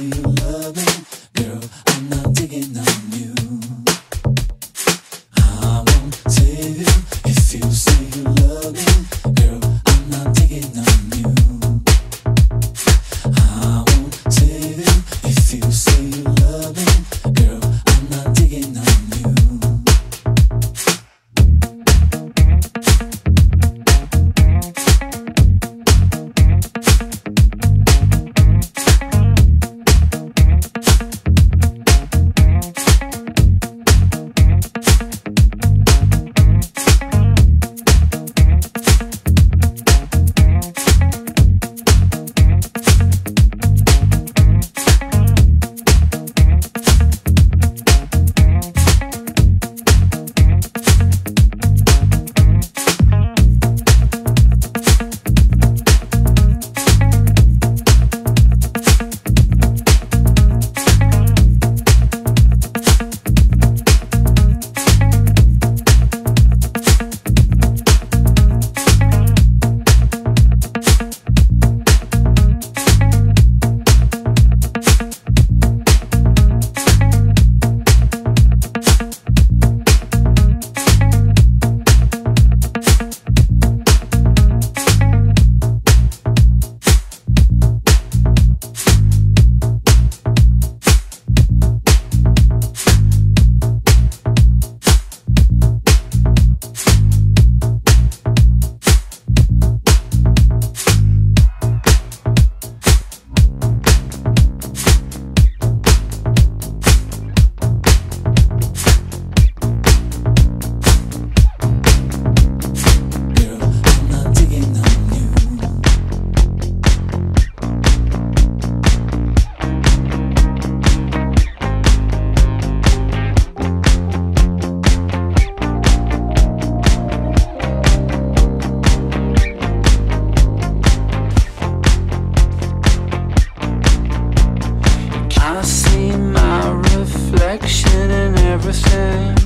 you loving, girl. I'm not digging on you. everything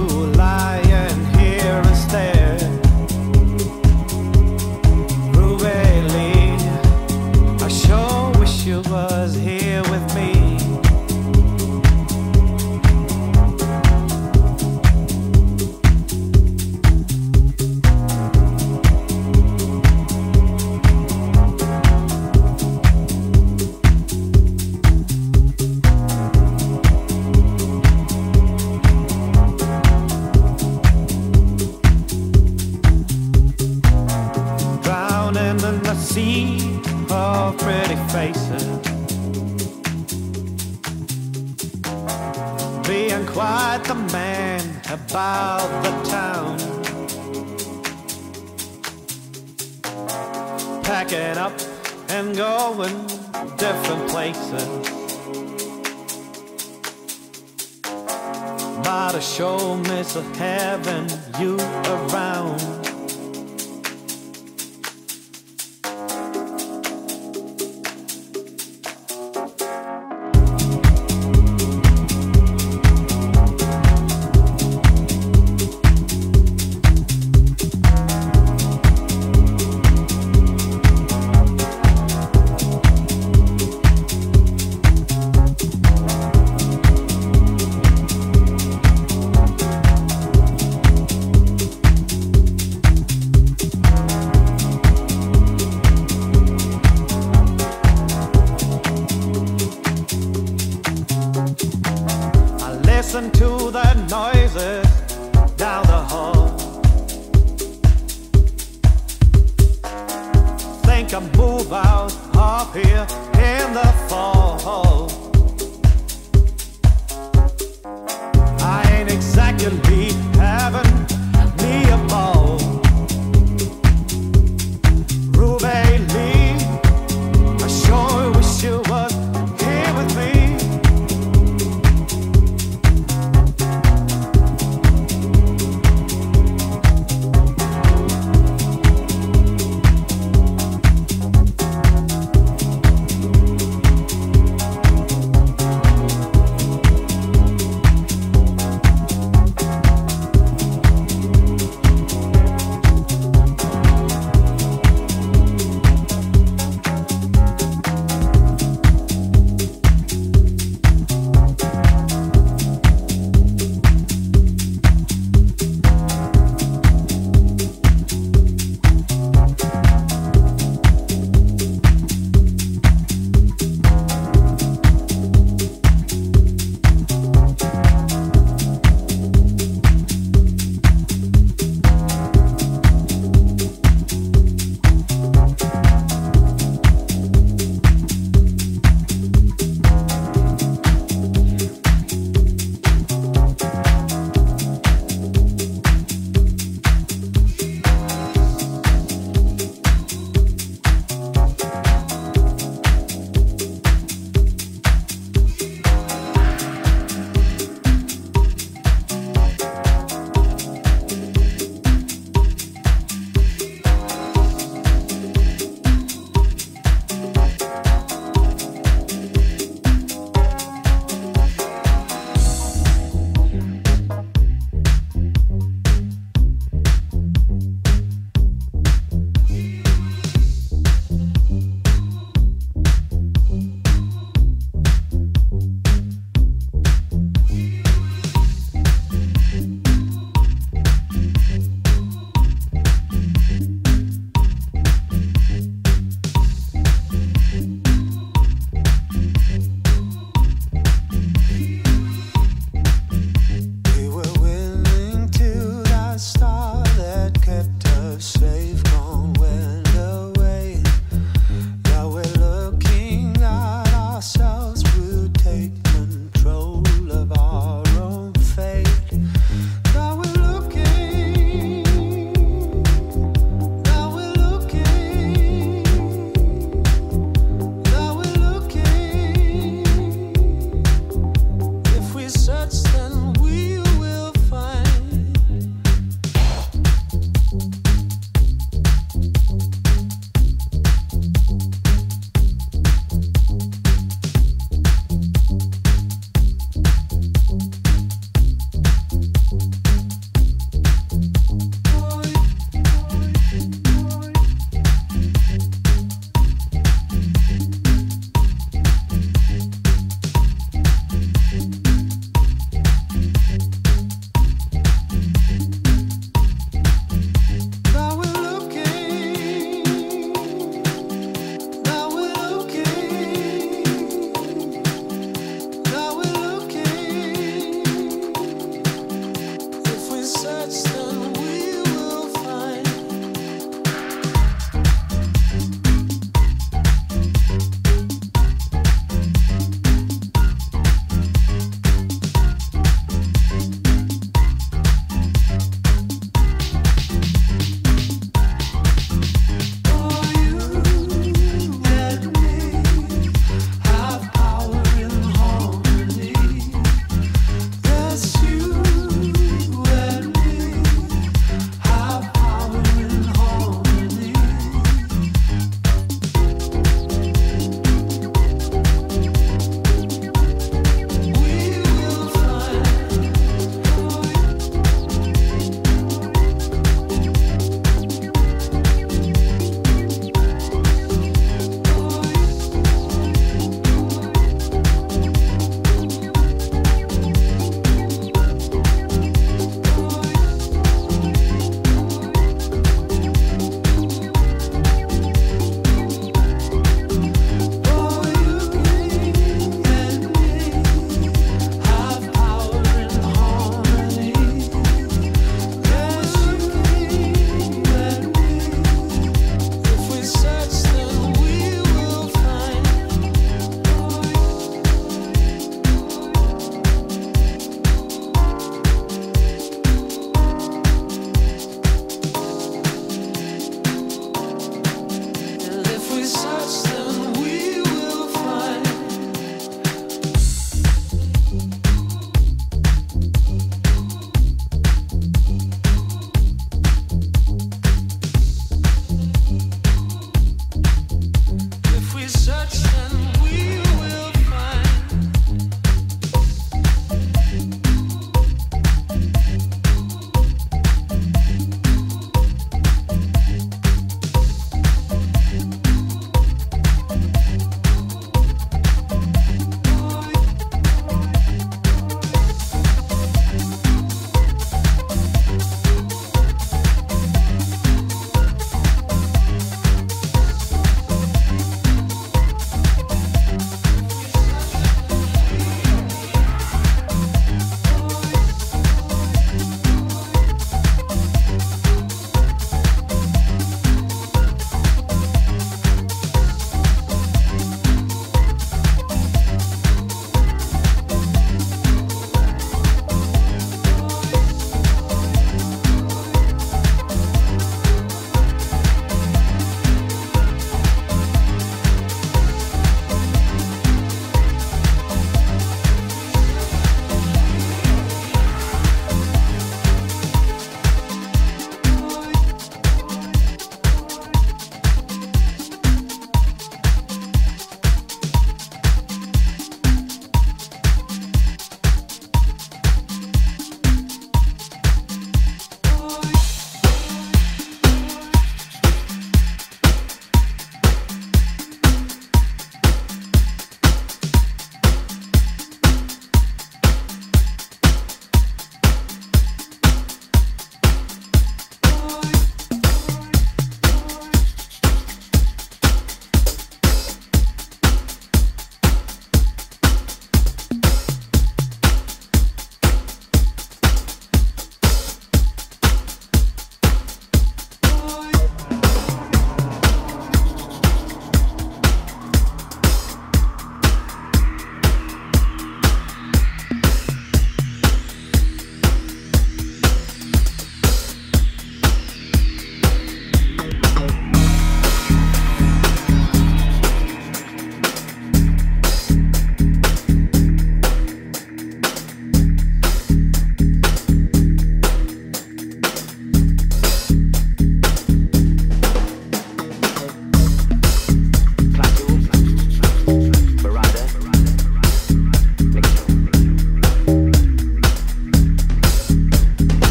you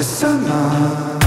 the summer